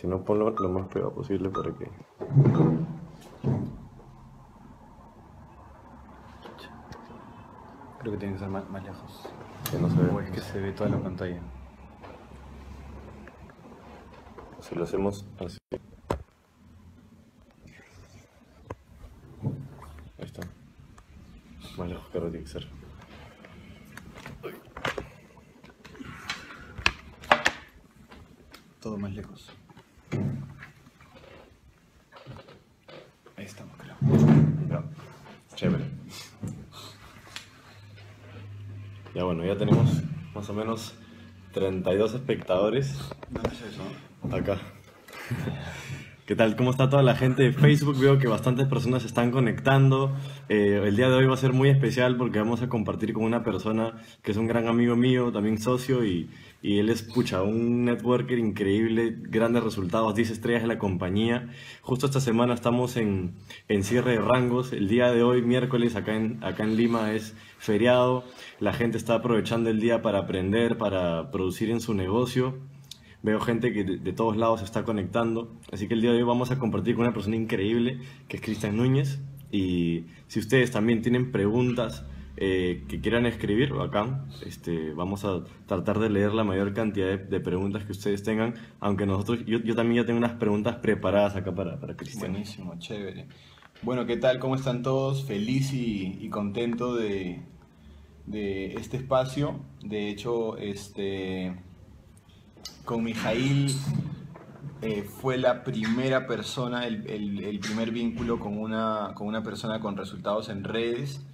Si no, ponlo lo más pegado posible para que... Creo que tiene que ser más, más lejos. que no se ve. O es que se ve toda la pantalla. Si lo hacemos así. Ahí está. Más lejos que ahora tiene que ser. Todo más lejos. Ahí estamos, creo. Ya. Chévere. Ya bueno, ya tenemos más o menos 32 espectadores ¿Dónde es eso? acá. ¿Qué tal? ¿Cómo está toda la gente de Facebook? Veo que bastantes personas se están conectando. Eh, el día de hoy va a ser muy especial porque vamos a compartir con una persona que es un gran amigo mío, también socio, y, y él es, un networker increíble, grandes resultados, 10 estrellas de la compañía. Justo esta semana estamos en, en cierre de rangos. El día de hoy, miércoles, acá en, acá en Lima es feriado. La gente está aprovechando el día para aprender, para producir en su negocio. Veo gente que de, de todos lados se está conectando. Así que el día de hoy vamos a compartir con una persona increíble que es Cristian Núñez. Y si ustedes también tienen preguntas eh, que quieran escribir, acá este, vamos a tratar de leer la mayor cantidad de, de preguntas que ustedes tengan. Aunque nosotros, yo, yo también ya tengo unas preguntas preparadas acá para, para Cristian. Buenísimo, chévere. Bueno, ¿qué tal? ¿Cómo están todos? Feliz y, y contento de, de este espacio. De hecho, este, con Mijail eh, fue la primera persona, el, el- el primer vínculo con una, con una persona con resultados en redes.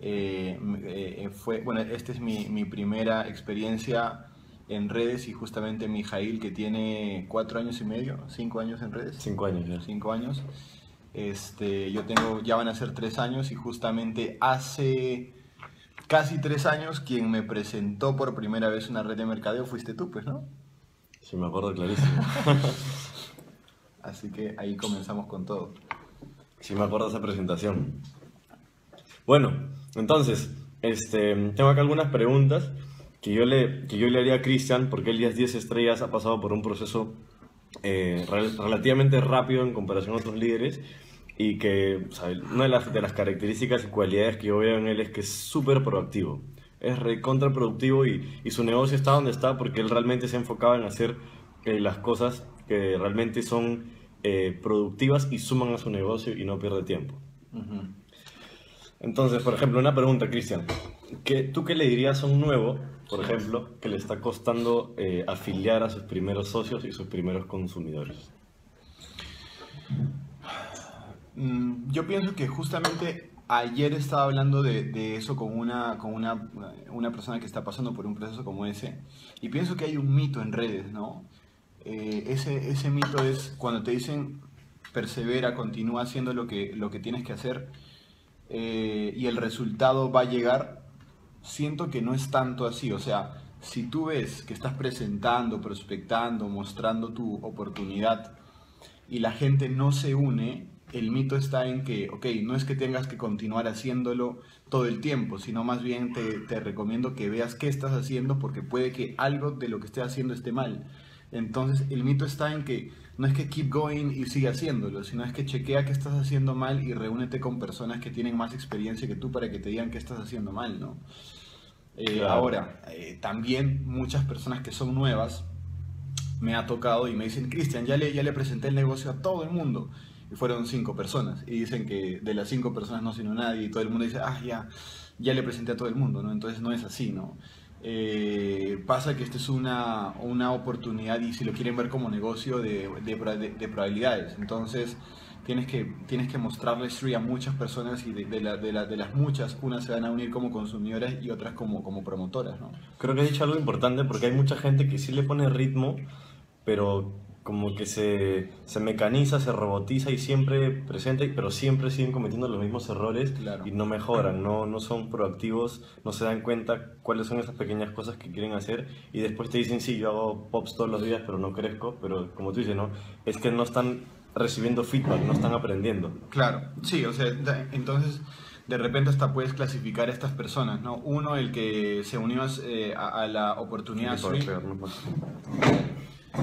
Eh, eh, fue, bueno, esta es mi, mi primera experiencia en redes y justamente Mijail, que tiene cuatro años y medio, cinco años en redes Cinco años ya. cinco años. Este, yo tengo, ya van a ser tres años y justamente hace casi tres años quien me presentó por primera vez una red de mercadeo fuiste tú, pues, ¿no? Sí, me acuerdo clarísimo. Así que ahí comenzamos con todo. Sí, me acuerdo de esa presentación. Bueno, entonces, este, tengo acá algunas preguntas que yo le, que yo le haría a Cristian, porque él ya es 10 estrellas, ha pasado por un proceso eh, rel- relativamente rápido en comparación a otros líderes, y que o sea, una de las, de las características y cualidades que yo veo en él es que es súper proactivo. Es recontra productivo y, y su negocio está donde está porque él realmente se ha enfocado en hacer eh, las cosas que realmente son eh, productivas y suman a su negocio y no pierde tiempo. Entonces, por ejemplo, una pregunta, Cristian. ¿Qué- ¿Tú qué le dirías a un nuevo, por ejemplo, que le está costando eh, afiliar a sus primeros socios y sus primeros consumidores? Mm, Yo pienso que justamente ayer estaba hablando de, eso con, una, con una, una persona que está pasando por un proceso como ese y pienso que hay un mito en redes, ¿no? Eh, ese, ese mito es cuando te dicen persevera, continúa haciendo lo que, lo que tienes que hacer eh, y el resultado va a llegar, siento que no es tanto así, o sea, si tú ves que estás presentando, prospectando, mostrando tu oportunidad, y la gente no se une, el mito está en que, ok, no es que tengas que continuar haciéndolo todo el tiempo, sino más bien te, te recomiendo que veas qué estás haciendo porque puede que algo de lo que estés haciendo esté mal. Entonces el mito está en que no es que keep going y sigue haciéndolo, sino es que chequea qué estás haciendo mal y reúnete con personas que tienen más experiencia que tú para que te digan qué estás haciendo mal, ¿no? Eh, Claro. Ahora, eh, también muchas personas que son nuevas, me ha tocado y me dicen, Cristian, ya le, ya le presenté el negocio a todo el mundo. Fueron cinco personas. Y dicen que de las cinco personas no sino nadie. Y todo el mundo dice, ah, ya, ya le presenté a todo el mundo, ¿no? Entonces no es así, ¿no? Eh, pasa que esta es una, una oportunidad y si lo quieren ver como negocio de, de, proba- de- de probabilidades. Entonces tienes que, tienes que mostrarle a muchas personas y la- la- de las muchas, unas se van a unir como consumidoras y otras como, como promotoras, ¿no? Creo que has dicho algo importante porque hay mucha gente que sí le pone ritmo, pero como que se, se mecaniza, se robotiza y siempre presenta, pero siempre siguen cometiendo los mismos errores Claro. y no mejoran, no, no son proactivos, no se dan cuenta cuáles son esas pequeñas cosas que quieren hacer y después te dicen, sí, yo hago pops todos los días, pero no crezco, pero como tú dices, ¿no? Es que no están recibiendo feedback, no están aprendiendo. Claro, sí, o sea, entonces de repente hasta puedes clasificar a estas personas, ¿no? Uno, el que se unió eh, a, a la oportunidad Sí,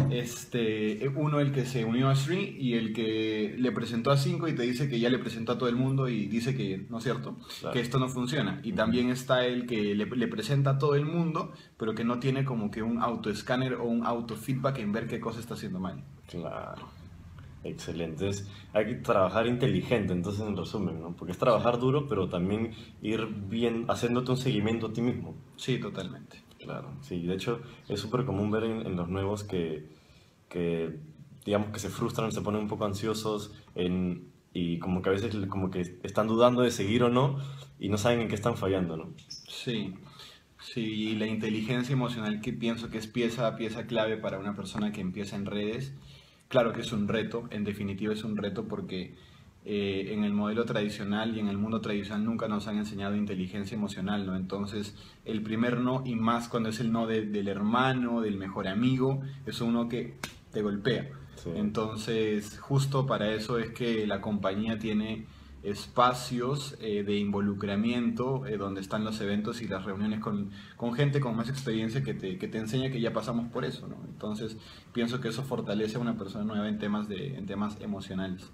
este, uno el que se unió a Sri y el que le presentó a cinco y te dice que ya le presentó a todo el mundo y dice que, ¿no es cierto? Que esto no funciona. Y también está el que le, le, presenta a todo el mundo, pero que no tiene como que un autoescáner o un autofeedback en ver qué cosa está haciendo mal. Claro. Excelente. hay que trabajar inteligente, entonces en resumen, ¿no? Porque es trabajar duro, pero también ir bien, haciéndote un seguimiento a ti mismo. Sí, totalmente. Claro, sí. De hecho, es súper común ver en, los nuevos que, que, digamos, que se frustran, se ponen un poco ansiosos y como que a veces como que están dudando de seguir o no y no saben en qué están fallando, ¿no? Sí. Sí, y la inteligencia emocional que pienso que es pieza, pieza clave para una persona que empieza en redes Claro que es un reto, en definitiva es un reto porque eh, en el modelo tradicional y en el mundo tradicional nunca nos han enseñado inteligencia emocional, ¿no? Entonces, el primer no, y más cuando es el no del hermano, del mejor amigo, es uno que te golpea. Entonces, justo para eso es que la compañía tiene espacios eh, de involucramiento eh, donde están los eventos y las reuniones con, con gente con más experiencia que te, que te, enseña que ya pasamos por eso. ¿no? Entonces pienso que eso fortalece a una persona nueva en temas, de, en temas emocionales.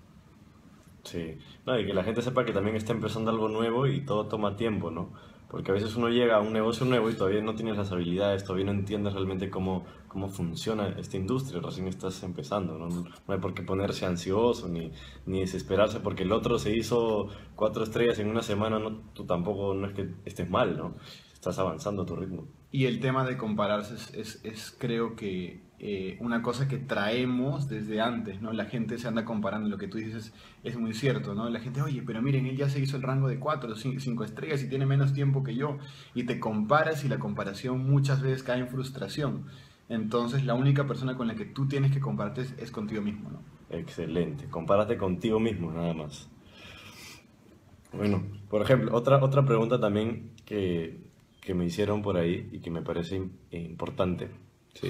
Sí, no, y que la gente sepa que también está empezando algo nuevo y todo toma tiempo, ¿no? Porque a veces uno llega a un negocio nuevo y todavía no tienes las habilidades, todavía no entiendes realmente cómo, cómo funciona esta industria, recién estás empezando, ¿no? no hay por qué ponerse ansioso ni, ni, desesperarse porque el otro se hizo cuatro estrellas en una semana, no, tú tampoco no es que estés mal, ¿no? Estás avanzando a tu ritmo. Y el tema de compararse es, es, es creo que eh, una cosa que traemos desde antes, ¿no? La gente se anda comparando, lo que tú dices es muy cierto, ¿no? La gente, oye, pero miren, él ya se hizo el rango de 4 o 5 estrellas y tiene menos tiempo que yo, y te comparas y la comparación muchas veces cae en frustración. Entonces la única persona con la que tú tienes que compararte es, contigo mismo, ¿no? Excelente, compárate contigo mismo nada más. Bueno, por ejemplo, otra, otra pregunta también que, que me hicieron por ahí y que me parece importante, ¿sí?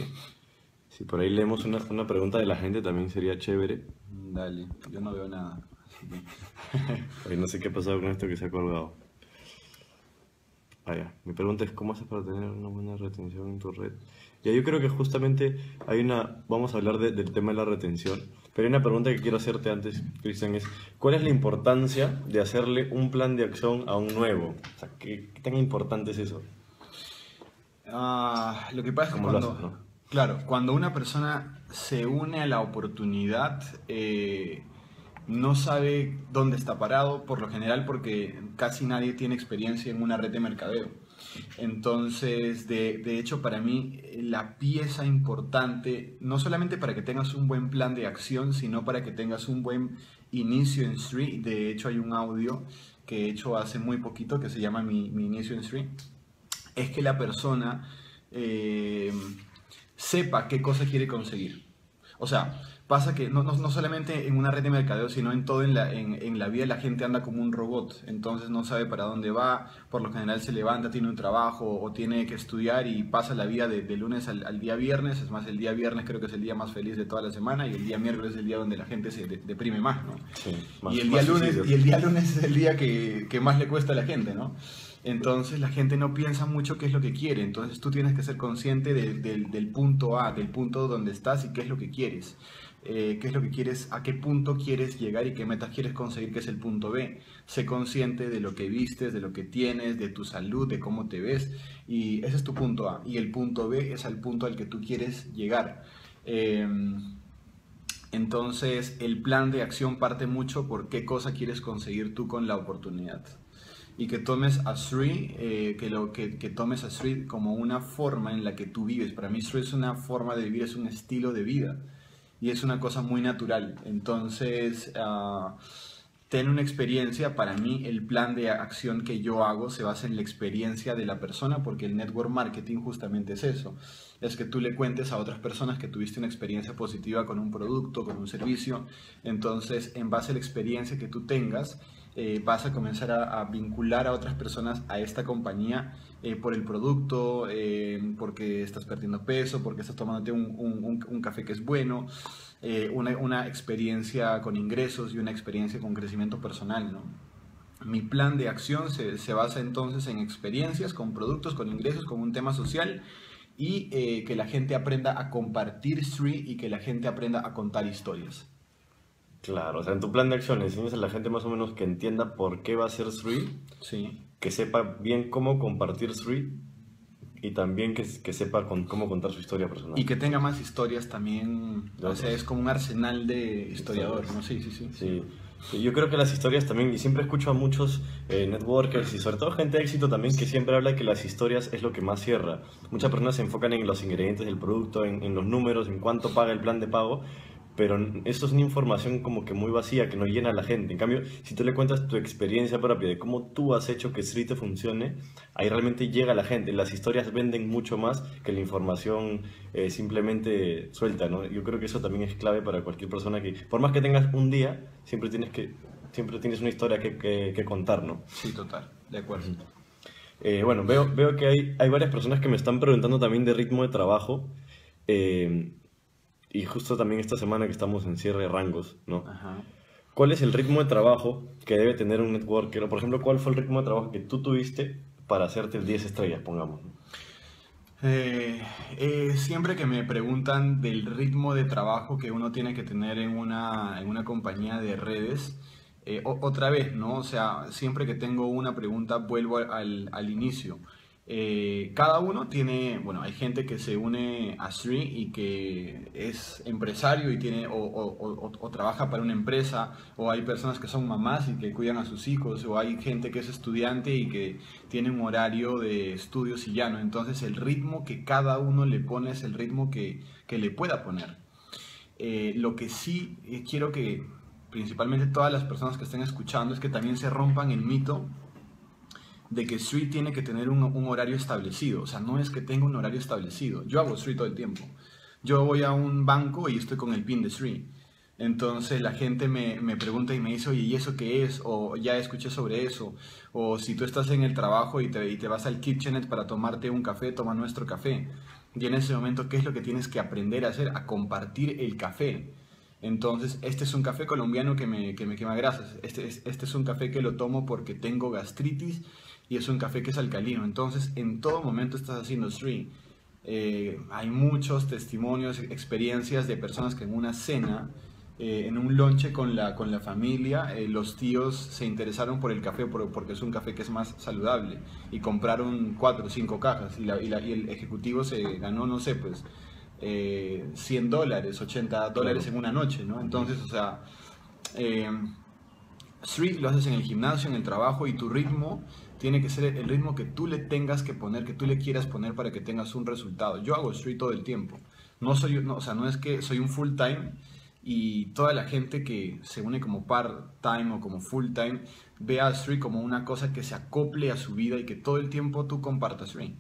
Si por ahí leemos una, una pregunta de la gente también sería chévere. Dale, yo no veo nada. no sé qué ha pasado con esto que se ha colgado. Vaya, mi pregunta es cómo haces para tener una buena retención en tu red. Ya yo creo que justamente hay una, vamos a hablar del tema de la retención, pero hay una pregunta que quiero hacerte antes, Cristian, es ¿cuál es la importancia de hacerle un plan de acción a un nuevo? O sea, ¿qué, tan importante es eso? Ah, lo que pasa es que cuando, Claro, cuando una persona se une a la oportunidad, eh, no sabe dónde está parado, por lo general porque casi nadie tiene experiencia en una red de mercadeo. Entonces, de, hecho, para mí, la pieza importante, no solamente para que tengas un buen plan de acción, sino para que tengas un buen inicio en Street. De hecho, hay un audio que he hecho hace muy poquito que se llama Mi, mi inicio en Street. Es que la persona... Eh, sepa qué cosa quiere conseguir. O sea, pasa que no, no, solamente en una red de mercadeo, sino en todo en la, en, la vida la gente anda como un robot, entonces no sabe para dónde va, por lo general se levanta, tiene un trabajo o tiene que estudiar y pasa la vida de, lunes al, día viernes, es más, el día viernes creo que es el día más feliz de toda la semana y el día miércoles es el día donde la gente se deprime más, ¿no? Sí, y, el día lunes, y el día lunes es el día que, que más le cuesta a la gente, ¿no? Entonces la gente no piensa mucho qué es lo que quiere. Entonces tú tienes que ser consciente del punto A, del punto donde estás y qué es lo que quieres. Eh, qué es lo que quieres, a qué punto quieres llegar y qué metas quieres conseguir, que es el punto B. Sé consciente de lo que vistes, de lo que tienes, de tu salud, de cómo te ves. Y ese es tu punto A. Y el punto B es el punto al que tú quieres llegar. Em, entonces el plan de acción parte mucho por qué cosa quieres conseguir tú con la oportunidad y que tomes a Sri, eh, que, lo, que, que, tomes a Sri como una forma en la que tú vives. Para mí Sri es una forma de vivir, es un estilo de vida y es una cosa muy natural. Entonces, uh, ten una experiencia, para mí el plan de acción que yo hago se basa en la experiencia de la persona porque el network marketing justamente es eso. Es que tú le cuentes a otras personas que tuviste una experiencia positiva con un producto, con un servicio. Entonces, en base a la experiencia que tú tengas, eh, vas a comenzar a, vincular a otras personas a esta compañía eh, por el producto, eh, porque estás perdiendo peso, porque estás tomándote un, café que es bueno, una, una, experiencia con ingresos y una experiencia con crecimiento personal. ¿no? Mi plan de acción se, se basa entonces en experiencias con productos, con ingresos, con un tema social y eh, que la gente aprenda a compartir street y que la gente aprenda a contar historias. Claro, o sea, en tu plan de acción enseñas a la gente más o menos que entienda por qué va a ser Street, Sí. que sepa bien cómo compartir Street y también que, que sepa con- cómo contar su historia personal. Y que tenga más historias también. O sea, es como un arsenal de historiadores, ¿no? Sí, sí, sí. Sí. Sí, Yo creo que las historias también, y siempre escucho a muchos eh, networkers y sobre todo gente de éxito también que siempre habla que las historias es lo que más cierra. Muchas personas se enfocan en los ingredientes del producto, en, en los números, en cuánto paga el plan de pago, pero eso es una información como que muy vacía, que no llena a la gente. En cambio, si tú le cuentas tu experiencia propia de cómo tú has hecho que Street te funcione, ahí realmente llega a la gente. Las historias venden mucho más que la información eh, simplemente suelta, ¿no? Yo creo que eso también es clave para cualquier persona que, por más que tengas un día, siempre tienes que siempre tienes una historia que, que- que contar, ¿no? Sí, total. De acuerdo. Eh, bueno, veo, veo que hay, hay varias personas que me están preguntando también de ritmo de trabajo. eh, y justo también esta semana que estamos en cierre de rangos, ¿no? Ajá. ¿Cuál es el ritmo de trabajo que debe tener un networker? Por ejemplo, ¿cuál fue el ritmo de trabajo que tú tuviste para hacerte el 10 estrellas, pongamos? ¿no? Eh, eh, siempre que me preguntan del ritmo de trabajo que uno tiene que tener en una, en una compañía de redes, eh, o- otra vez, ¿no? O sea, siempre que tengo una pregunta vuelvo al, al inicio. Eh, cada uno tiene, bueno, hay gente que se une a Sri y que es empresario y tiene o, trabaja para una empresa, o hay personas que son mamás y que cuidan a sus hijos, o hay gente que es estudiante y que tiene un horario de estudios y ya, ¿no? Entonces el ritmo que cada uno le pone es el ritmo que, que le pueda poner. Eh, lo que sí eh, quiero que principalmente todas las personas que estén escuchando es que también se rompan el mito de que Street tiene que tener un, horario establecido. O sea, no es que tenga un horario establecido. Yo hago Street todo el tiempo. Yo voy a un banco y estoy con el pin de Street. Entonces la gente me, me pregunta y me dice, oye, ¿y eso qué es? O ya escuché sobre eso. O si tú estás en el trabajo y te, te vas al kitchenet para tomarte un café, toma nuestro café. Y en ese momento, ¿qué es lo que tienes que aprender a hacer? A compartir el café. Entonces, este es un café colombiano que me, que me quema grasas. Este es, este es un café que lo tomo porque tengo gastritis y es un café que es alcalino. Entonces, en todo momento estás haciendo stream. Eh, hay muchos testimonios, experiencias de personas que en una cena, eh, en un lonche con la, con la familia, eh, los tíos se interesaron por el café por- porque es un café que es más saludable y compraron cuatro o cinco cajas y, la- y la- y el ejecutivo se ganó, no sé, pues eh, 100 dólares, 80 dólares en una noche, ¿no? Entonces, o sea, eh, street lo haces en el gimnasio, en el trabajo y tu ritmo tiene que ser el ritmo que tú le tengas que poner, que tú le quieras poner para que tengas un resultado. Yo hago street todo el tiempo. No soy, o sea, no es que soy un full time y toda la gente que se une como part time o como full time ve a street como una cosa que se acople a su vida y que todo el tiempo tú compartas street.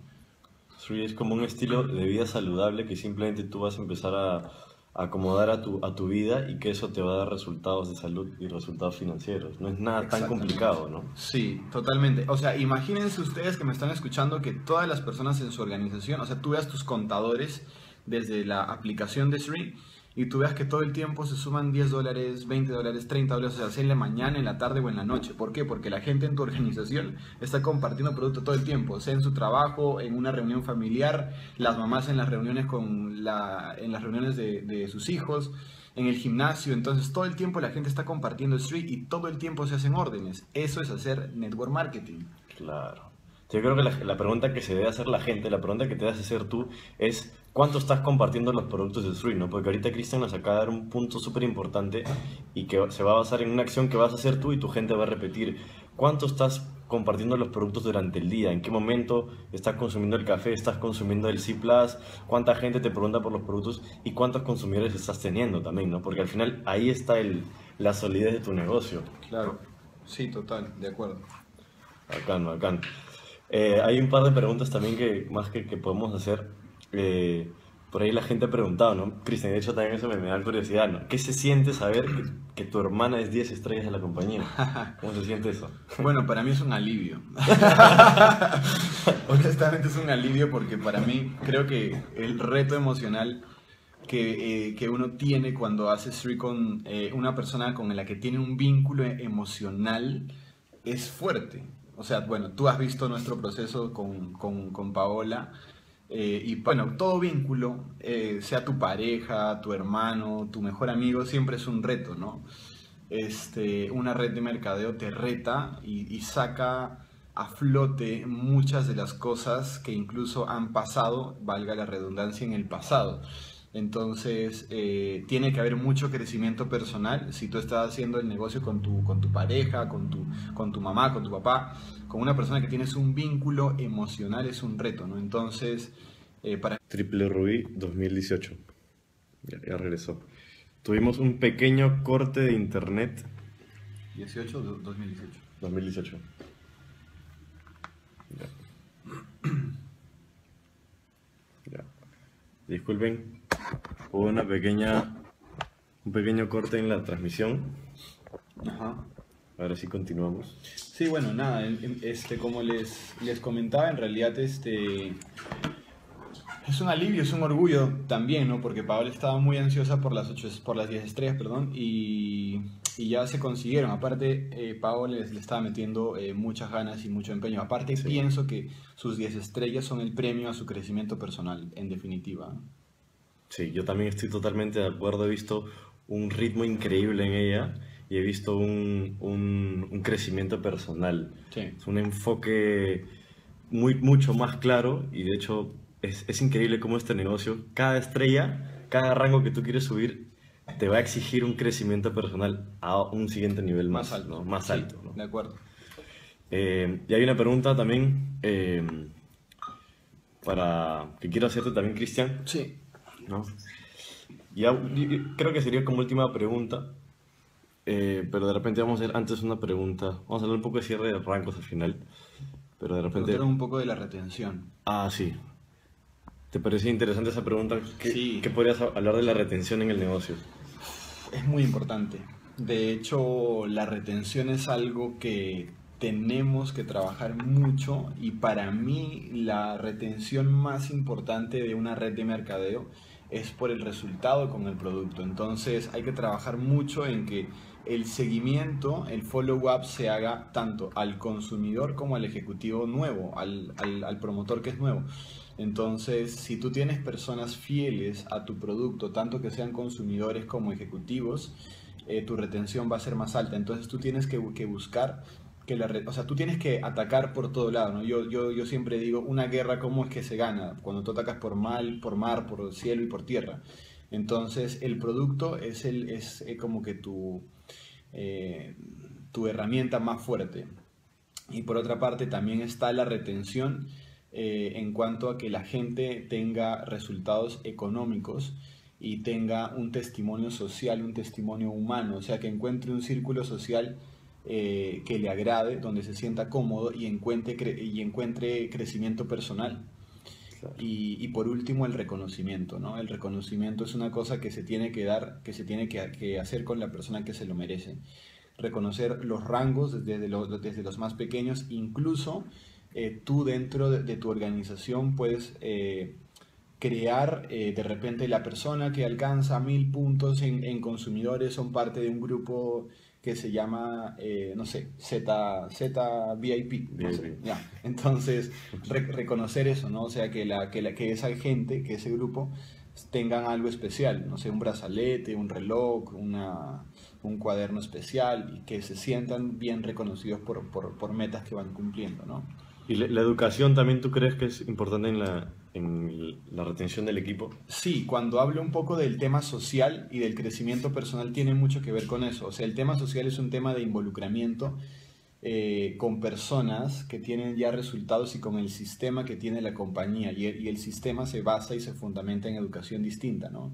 Street es como un estilo de vida saludable que simplemente tú vas a empezar a acomodar a tu, a tu vida y que eso te va a dar resultados de salud y resultados financieros. No es nada tan complicado, ¿no? Sí, totalmente. O sea, imagínense ustedes que me están escuchando que todas las personas en su organización, o sea, tú veas tus contadores desde la aplicación de Sri y tú veas que todo el tiempo se suman 10 dólares, 20 dólares, 30 dólares, o sea, sea en la mañana, en la tarde o en la noche. ¿Por qué? Porque la gente en tu organización está compartiendo producto todo el tiempo, sea en su trabajo, en una reunión familiar, las mamás en las reuniones con la, en las reuniones de, sus hijos, en el gimnasio, entonces todo el tiempo la gente está compartiendo street y todo el tiempo se hacen órdenes. Eso es hacer network marketing. Claro. Yo creo que la, la pregunta que se debe hacer la gente, la pregunta que te debes hacer tú es ¿cuánto estás compartiendo los productos de? ¿no? Porque ahorita Cristian nos acaba de dar un punto súper importante y que se va a basar en una acción que vas a hacer tú y tu gente va a repetir. ¿Cuánto estás compartiendo los productos durante el día? ¿En qué momento estás consumiendo el café? ¿Estás consumiendo el C+? ¿Cuánta gente te pregunta por los productos? ¿Y cuántos consumidores estás teniendo también? ¿no? Porque al final ahí está el, la solidez de tu negocio. Claro. Sí, total, de acuerdo. Bacán, bacán. Eh, hay un par de preguntas también que más que, que podemos hacer. Eh, por ahí la gente ha preguntado, ¿no? Cristian, de hecho también eso me, me da curiosidad, ¿no? ¿Qué se siente saber que, que tu hermana es 10 estrellas de la compañía? ¿Cómo se siente eso? Bueno, para mí es un alivio. Honestamente es un alivio porque para mí creo que el reto emocional que, eh, que uno tiene cuando hace street con eh, una persona con la que tiene un vínculo emocional es fuerte. O sea, bueno, tú has visto nuestro proceso con, con, con Paola. Eh, y bueno, todo vínculo, eh, sea tu pareja, tu hermano, tu mejor amigo, siempre es un reto, ¿no? Este, una red de mercadeo te reta y, y saca a flote muchas de las cosas que incluso han pasado, valga la redundancia, en el pasado. Entonces, eh, tiene que haber mucho crecimiento personal. Si tú estás haciendo el negocio con tu, con tu pareja, con tu, con tu mamá, con tu papá, con una persona que tienes un vínculo emocional, es un reto, ¿no? Entonces, eh, para... Triple Rubí 2018. Ya, ya regresó. Tuvimos un pequeño corte de internet. 18 o 2018. 2018. Ya. Ya. Disculpen, hubo una pequeña, un pequeño corte en la transmisión. Ajá. Ahora sí continuamos. Sí, bueno, nada, este, como les, les comentaba, en realidad este, es un alivio, es un orgullo también, ¿no? Porque Paola estaba muy ansiosa por las, ocho, por las 10 estrellas, perdón, y, y ya se consiguieron. Aparte, eh, Paola le estaba metiendo eh, muchas ganas y mucho empeño. Aparte, Sí. pienso que sus 10 estrellas son el premio a su crecimiento personal, en definitiva. Sí, yo también estoy totalmente de acuerdo. He visto un ritmo increíble en ella y he visto un, un- un crecimiento personal. Sí. Es un enfoque muy, mucho más claro y de hecho es, es increíble cómo este negocio, cada estrella, cada rango que tú quieres subir, te va a exigir un crecimiento personal a un siguiente nivel más, Más alto. ¿no? Más Sí, alto, ¿no? De acuerdo. Eh, y hay una pregunta también eh, para que quiero hacerte también, Cristian. Sí. ¿No? Ya, creo que sería como última pregunta, eh, pero de repente vamos a hacer antes una pregunta. Vamos a hablar un poco de cierre de rangos al final, pero de repente... Un poco de la retención. Ah, sí. ¿Te parecía interesante esa pregunta? ¿Qué, Sí. ¿qué podrías hablar de la retención en el negocio? Es muy importante. De hecho, la retención es algo que tenemos que trabajar mucho y para mí la retención más importante de una red de mercadeo es por el resultado con el producto. Entonces hay que trabajar mucho en que el seguimiento, el follow-up se haga tanto al consumidor como al ejecutivo nuevo, al, al- promotor que es nuevo. Entonces, si tú tienes personas fieles a tu producto, tanto que sean consumidores como ejecutivos, eh, tu retención va a ser más alta. Entonces, tú tienes que, que buscar que la o sea, tú tienes que atacar por todo lado, ¿no? Yo, yo, yo siempre digo, una guerra, ¿cómo es que se gana? Cuando tú atacas por mal, por mar, por cielo y por tierra. Entonces, el producto es, el, es como que tu, eh, tu herramienta más fuerte. Y por otra parte también está la retención eh, en cuanto a que la gente tenga resultados económicos y tenga un testimonio social, un testimonio humano, o sea, que encuentre un círculo social eh, que le agrade, donde se sienta cómodo y encuentre, cre- y encuentre crecimiento personal. Y, y por último, el reconocimiento, ¿no? El reconocimiento es una cosa que se tiene que dar, que se tiene que, que hacer con la persona que se lo merece. Reconocer los rangos desde los, desde los más pequeños, incluso eh, tú dentro de, de tu organización puedes eh, crear de repente la persona que alcanza mil puntos en, en consumidores son parte de un grupo que se llama, eh, no sé, Z, Z VIP. no sé, ya. Entonces, re- reconocer eso, ¿no? O sea, que, la, que, la, que esa gente, que ese grupo tengan algo especial, no sé, un brazalete, un reloj, una, un cuaderno especial y que se sientan bien reconocidos por, por, por metas que van cumpliendo, ¿no? ¿Y la, la educación también tú crees que es importante en la, en la retención del equipo? Sí, cuando hablo un poco del tema social y del crecimiento personal tiene mucho que ver con eso. O sea, el tema social es un tema de involucramiento eh, con personas que tienen ya resultados y con el sistema que tiene la compañía. Y el, sistema se basa y se fundamenta en educación distinta, ¿no?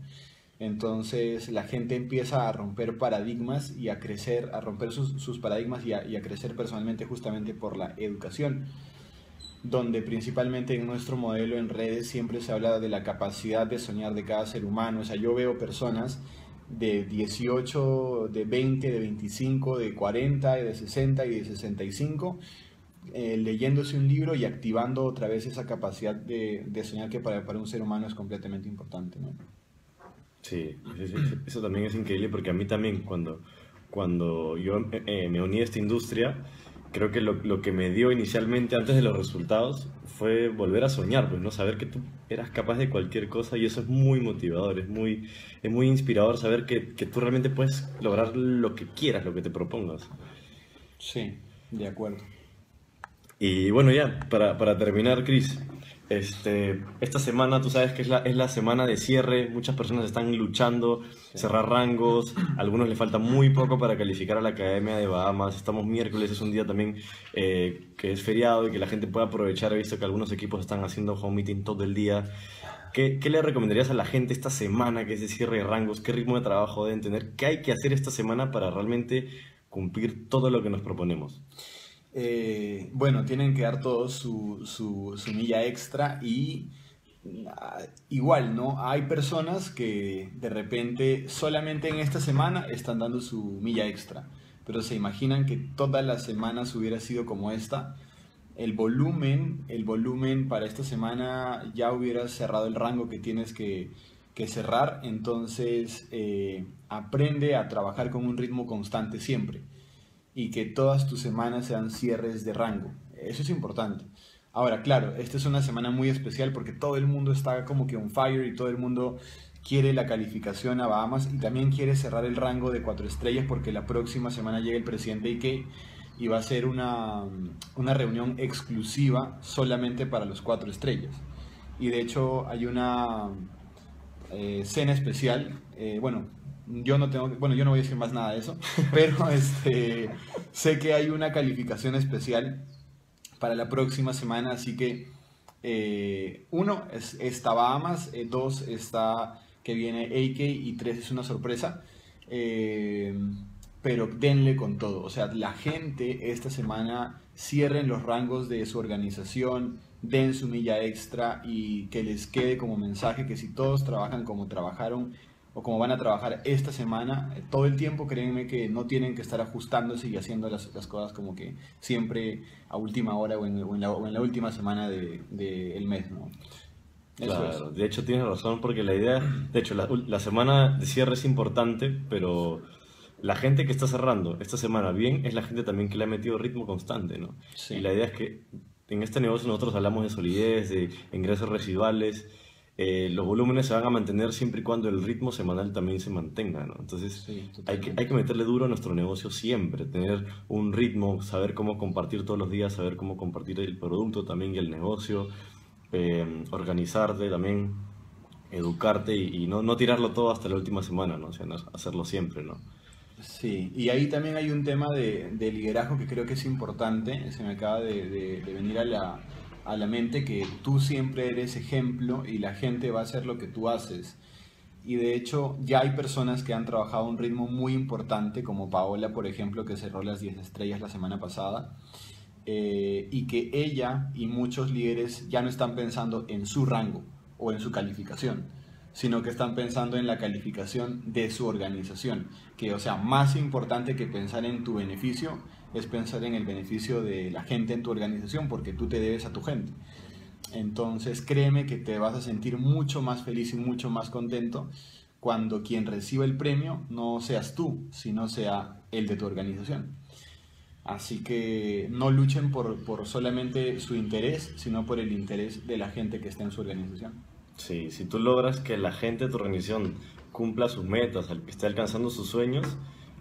Entonces la gente empieza a romper paradigmas y a crecer, a romper sus, sus paradigmas y a crecer personalmente justamente por la educación donde principalmente en nuestro modelo en redes siempre se habla de la capacidad de soñar de cada ser humano. O sea, yo veo personas de 18, de 20, de 25, de 40, de 60 y de 65, eh, leyéndose un libro y activando otra vez esa capacidad de, de soñar que para, para, un ser humano es completamente importante. ¿no? Sí, eso, también es increíble porque a mí también cuando, cuando yo eh, me uní a esta industria, creo que lo, lo, que me dio inicialmente antes de los resultados fue volver a soñar, pues no saber que tú eras capaz de cualquier cosa y eso es muy motivador, es muy, es muy inspirador saber que, que tú realmente puedes lograr lo que quieras, lo que te propongas. Sí, de acuerdo. Y bueno, ya, para, para terminar, Chris, este, esta semana, tú sabes que es la, es la semana de cierre, muchas personas están luchando, cerrar rangos, a algunos les falta muy poco para calificar a la Academia de Bahamas, estamos miércoles, es un día también eh, que es feriado y que la gente puede aprovechar, he visto que algunos equipos están haciendo home meeting todo el día. ¿Qué, ¿Qué le recomendarías a la gente esta semana que es de cierre de rangos? ¿Qué ritmo de trabajo deben tener? ¿Qué hay que hacer esta semana para realmente cumplir todo lo que nos proponemos? Eh, bueno, tienen que dar todos su, su, su milla extra y ah, igual, ¿no? Hay personas que de repente solamente en esta semana están dando su milla extra, pero se imaginan que todas las semanas hubiera sido como esta. El volumen, el volumen para esta semana ya hubiera cerrado el rango que tienes que, que cerrar, entonces eh, aprende a trabajar con un ritmo constante siempre y que todas tus semanas sean cierres de rango. Eso es importante. Ahora, claro, esta es una semana muy especial porque todo el mundo está como que on fire y todo el mundo quiere la calificación a Bahamas y también quiere cerrar el rango de cuatro estrellas porque la próxima semana llega el presidente Ike y va a ser una, una reunión exclusiva solamente para los cuatro estrellas. Y de hecho hay una eh, cena especial, eh, bueno, yo no tengo, bueno, yo no voy a decir más nada de eso, pero este, sé que hay una calificación especial para la próxima semana, así que eh, uno es, está Bahamas, eh, dos está que viene AK y tres es una sorpresa. Eh, pero denle con todo. O sea, la gente esta semana cierren los rangos de su organización, den su milla extra y que les quede como mensaje que si todos trabajan como trabajaron o como van a trabajar esta semana, eh, todo el tiempo créanme que no tienen que estar ajustándose y haciendo las, las cosas como que siempre a última hora o en, o en, la, o en la, última semana del de, el mes, ¿no? Eso claro, es. de hecho tienes razón porque la idea, de hecho la, la semana de cierre es importante, pero la gente que está cerrando esta semana bien es la gente también que le ha metido ritmo constante, ¿no? Sí. Y la idea es que en este negocio nosotros hablamos de solidez, de ingresos residuales, eh, los volúmenes se van a mantener siempre y cuando el ritmo semanal también se mantenga, ¿no? Entonces sí, hay, que, hay que meterle duro a nuestro negocio siempre, tener un ritmo, saber cómo compartir todos los días, saber cómo compartir el producto también y el negocio, eh, organizarte también, educarte y, y, no, no tirarlo todo hasta la última semana, ¿no? O sea, hacerlo siempre, ¿no? Sí, y ahí también hay un tema de, de liderazgo que creo que es importante, se me acaba de, de, de venir a la, a la mente que tú siempre eres ejemplo y la gente va a hacer lo que tú haces. Y de hecho ya hay personas que han trabajado a un ritmo muy importante, como Paola, por ejemplo, que cerró las 10 estrellas la semana pasada, eh, y que ella y muchos líderes ya no están pensando en su rango o en su calificación, sino que están pensando en la calificación de su organización, que o sea, más importante que pensar en tu beneficio es pensar en el beneficio de la gente en tu organización, porque tú te debes a tu gente. Entonces créeme que te vas a sentir mucho más feliz y mucho más contento cuando quien reciba el premio no seas tú, sino sea el de tu organización. Así que no luchen por, por solamente su interés, sino por el interés de la gente que está en su organización. Sí, si tú logras que la gente de tu organización cumpla sus metas, esté alcanzando sus sueños,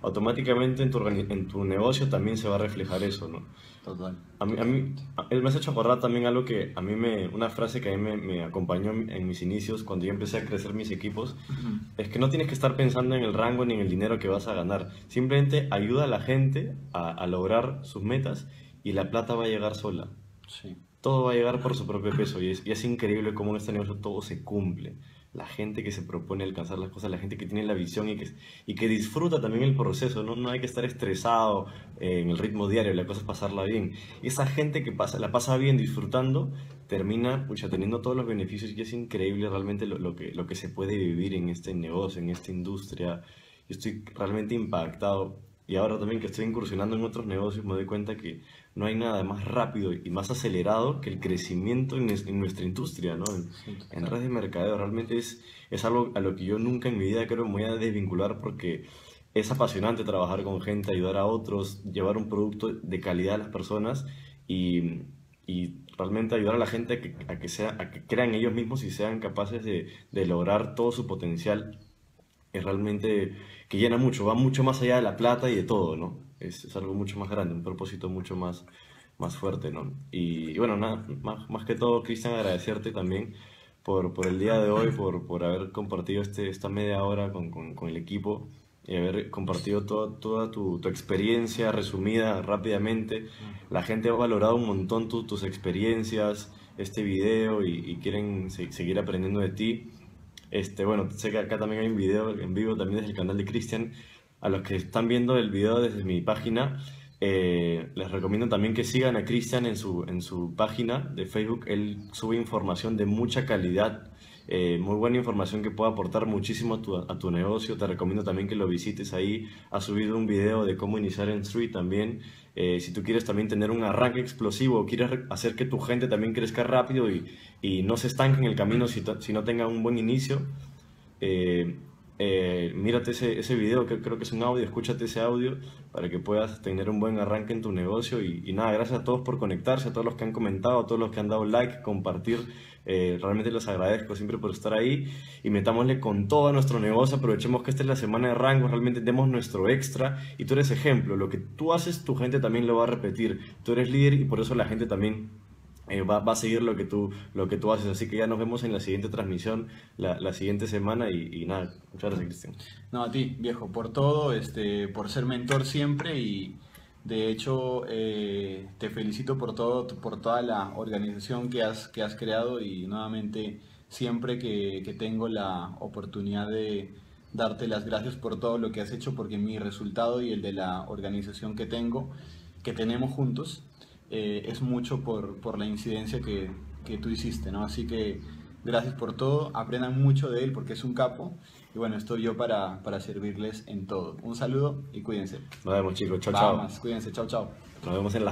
automáticamente en tu, en tu negocio también se va a reflejar eso, ¿no? Total. A mí, a mí él me has hecho acordar también algo que a mí me, una frase que a mí me, me acompañó en, en, mis inicios, cuando yo empecé a crecer mis equipos, uh -huh. es que no tienes que estar pensando en el rango ni en el dinero que vas a ganar, simplemente ayuda a la gente a, a lograr sus metas y la plata va a llegar sola. Sí. Todo va a llegar por su propio peso y es, y es increíble cómo en este negocio todo se cumple la gente que se propone alcanzar las cosas, la gente que tiene la visión y que, y que disfruta también el proceso, ¿no? no hay que estar estresado eh, en el ritmo diario, la cosa es pasarla bien. Esa gente que pasa, la pasa bien disfrutando, termina pucha, teniendo todos los beneficios y es increíble realmente lo, lo, que, lo que se puede vivir en este negocio, en esta industria. Yo estoy realmente impactado y ahora también que estoy incursionando en otros negocios me doy cuenta que no hay nada más rápido y más acelerado que el crecimiento en, en nuestra industria, ¿no? En, redes de mercadeo. Realmente es, es algo a lo que yo nunca en mi vida creo me voy a desvincular porque es apasionante trabajar con gente, ayudar a otros, llevar un producto de calidad a las personas y, y realmente ayudar a la gente a que, a que, sea, a que crean ellos mismos y sean capaces de, de lograr todo su potencial. Es realmente que llena mucho, va mucho más allá de la plata y de todo, ¿no? Es, es algo mucho más grande, un propósito mucho más, más fuerte, ¿no? Y, y bueno, nada, más, más que todo, Cristian, agradecerte también por, por el día de hoy, por, por haber compartido este, esta media hora con, con, con el equipo y haber compartido toda, toda tu, tu experiencia resumida rápidamente. La gente ha valorado un montón tu- tus experiencias, este video y, y quieren se- seguir aprendiendo de ti. Este, bueno, sé que acá también hay un video en vivo también desde el canal de Cristian. A los que están viendo el video desde mi página, eh, les recomiendo también que sigan a Cristian en su, en su página de Facebook. Él sube información de mucha calidad, eh, muy buena información que puede aportar muchísimo a tu, a tu negocio. Te recomiendo también que lo visites ahí. Ha subido un video de cómo iniciar en Street también. Eh, si tú quieres también tener un arranque explosivo, quieres re- hacer que tu gente también crezca rápido y, y no se estanque en el camino si, si no tenga un buen inicio, eh, eh, mírate ese, ese video, que creo que es un audio, escúchate ese audio para que puedas tener un buen arranque en tu negocio. Y, nada, gracias a todos por conectarse, a todos los que han comentado, a todos los que han dado like, compartir. Eh, realmente les agradezco siempre por estar ahí y metámosle con todo nuestro negocio. Aprovechemos que esta es la semana de rango, realmente demos nuestro extra y tú eres ejemplo. Lo que tú haces, tu gente también lo va a repetir. Tú eres líder y por eso la gente también eh, va, va a seguir lo que, tú, lo que tú haces. Así que ya nos vemos en la siguiente transmisión, la, la siguiente semana y, y nada, muchas gracias Cristian. No, a ti, viejo, por todo, este, por ser mentor siempre y de hecho eh, te felicito por todo, por toda la organización que has, que has creado y nuevamente siempre que, que tengo la oportunidad de darte las gracias por todo lo que has hecho porque mi resultado y el de la organización que tengo, que tenemos juntos, eh, es mucho por, por la incidencia que, que tú hiciste, ¿no? Así que gracias por todo, aprendan mucho de él porque es un capo y bueno, estoy yo para, para servirles en todo. Un saludo y cuídense. Nos vemos chicos, chao chao. Cuídense, chao, chao. Nos vemos en la